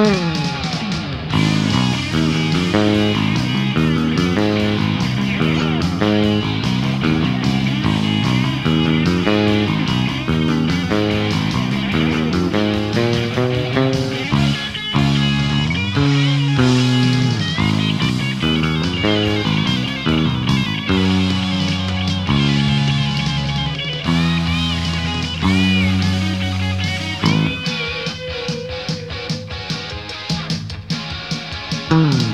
Mm. Mm.